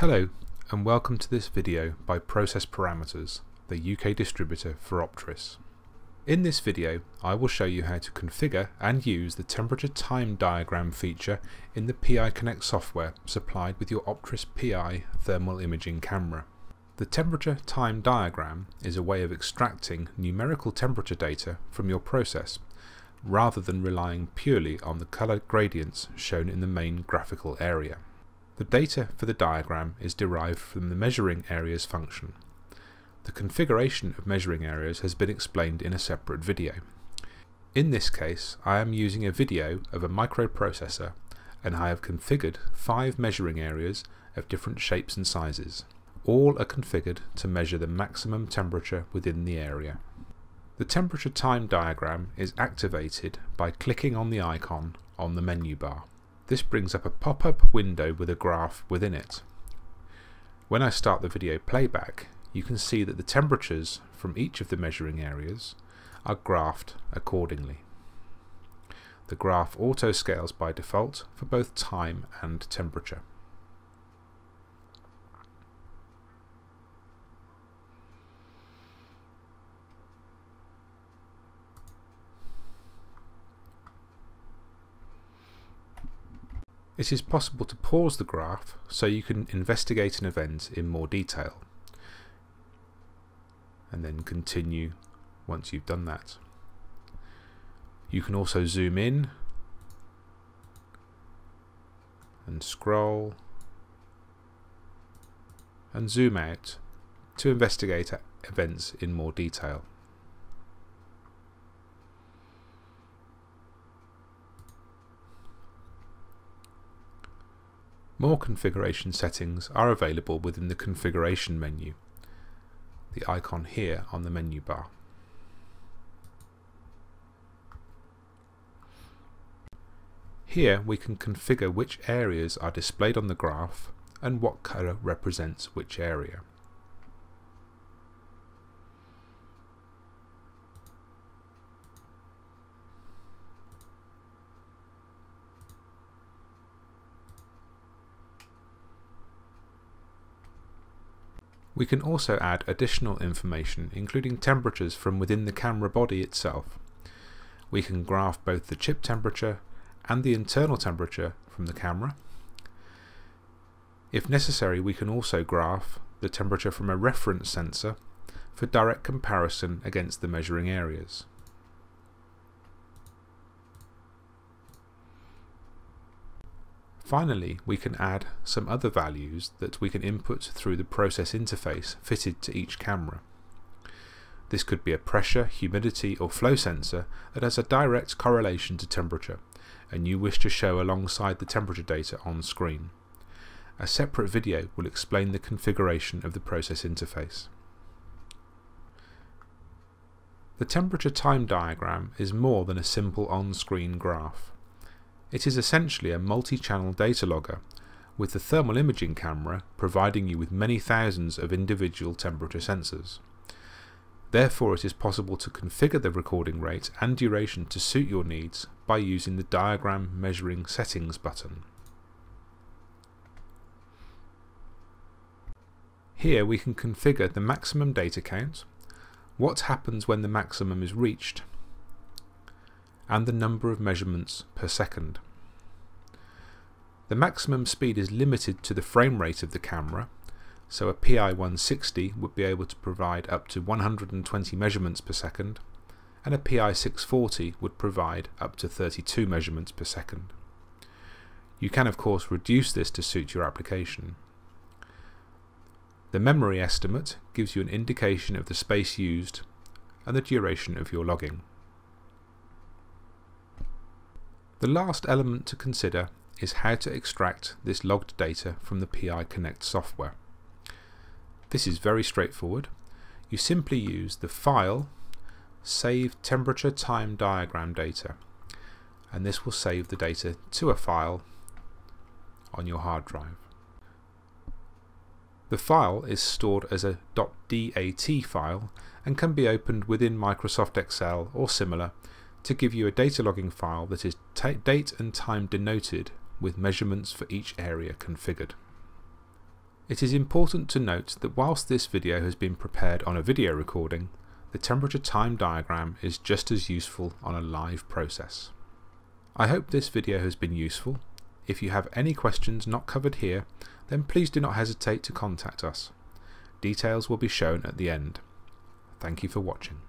Hello and welcome to this video by Process Parameters, the UK distributor for Optris. In this video I will show you how to configure and use the temperature time diagram feature in the PI Connect software supplied with your Optris PI thermal imaging camera. The temperature time diagram is a way of extracting numerical temperature data from your process rather than relying purely on the colour gradients shown in the main graphical area. The data for the diagram is derived from the measuring areas function. The configuration of measuring areas has been explained in a separate video. In this case, I am using a video of a microprocessor and I have configured five measuring areas of different shapes and sizes. All are configured to measure the maximum temperature within the area. The temperature time diagram is activated by clicking on the icon on the menu bar. This brings up a pop-up window with a graph within it. When I start the video playback, you can see that the temperatures from each of the measuring areas are graphed accordingly. The graph auto-scales by default for both time and temperature. It is possible to pause the graph so you can investigate an event in more detail and then continue once you've done that. You can also zoom in and scroll and zoom out to investigate events in more detail. More configuration settings are available within the configuration menu, the icon here on the menu bar. Here we can configure which areas are displayed on the graph and what colour represents which area. We can also add additional information including temperatures from within the camera body itself. We can graph both the chip temperature and the internal temperature from the camera. If necessary we can also graph the temperature from a reference sensor for direct comparison against the measuring areas. Finally, we can add some other values that we can input through the process interface fitted to each camera. This could be a pressure, humidity or flow sensor that has a direct correlation to temperature and you wish to show alongside the temperature data on screen. A separate video will explain the configuration of the process interface. The temperature time diagram is more than a simple on-screen graph. It is essentially a multi-channel data logger, with the thermal imaging camera providing you with many thousands of individual temperature sensors. Therefore it is possible to configure the recording rate and duration to suit your needs by using the Diagram Measuring Settings button. Here we can configure the maximum data count, what happens when the maximum is reached, and the number of measurements per second. The maximum speed is limited to the frame rate of the camera, so a PI 160 would be able to provide up to 120 measurements per second, and a PI 640 would provide up to 32 measurements per second. You can of course reduce this to suit your application. The memory estimate gives you an indication of the space used and the duration of your logging. The last element to consider is how to extract this logged data from the PI Connect software. This is very straightforward. You simply use the file save temperature time diagram data and this will save the data to a file on your hard drive. The file is stored as a .dat file and can be opened within Microsoft Excel or similar to give you a data logging file that is date and time denoted with measurements for each area configured. It is important to note that whilst this video has been prepared on a video recording, the temperature time diagram is just as useful on a live process. I hope this video has been useful. If you have any questions not covered here, then please do not hesitate to contact us. Details will be shown at the end. Thank you for watching.